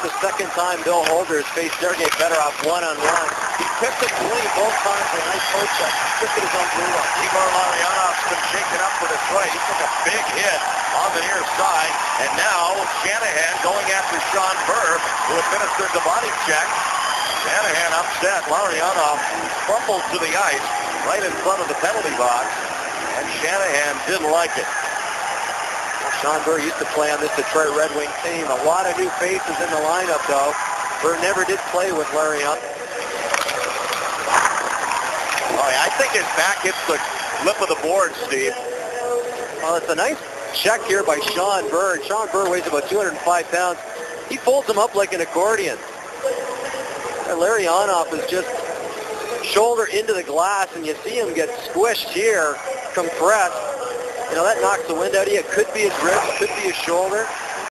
the second time Bill Houlder has faced Sergei Fedorov one-on-one. He picked it clean both times for a nice poke check. Took it his own blue line. Igor Larionov's been shaken up for this fight. He took a big hit on the near side. And now Shanahan going after Shawn Burr, who administered the body check. Shanahan upset. Larionov crumpled to the ice right in front of the penalty box. And Shanahan didn't like it. Shawn Burr used to play on this Detroit Red Wing team. A lot of new faces in the lineup, though. Burr never did play with Larion. Oh, yeah, I think his back hits the lip of the board, Steve. Well, it's a nice check here by Shawn Burr. Shawn Burr weighs about 205 pounds. He folds him up like an accordion. And Larionov is just shoulder into the glass, and you see him get squished here, compressed. You know, that knocks the wind out of you. It could be his ribs, could be his shoulder.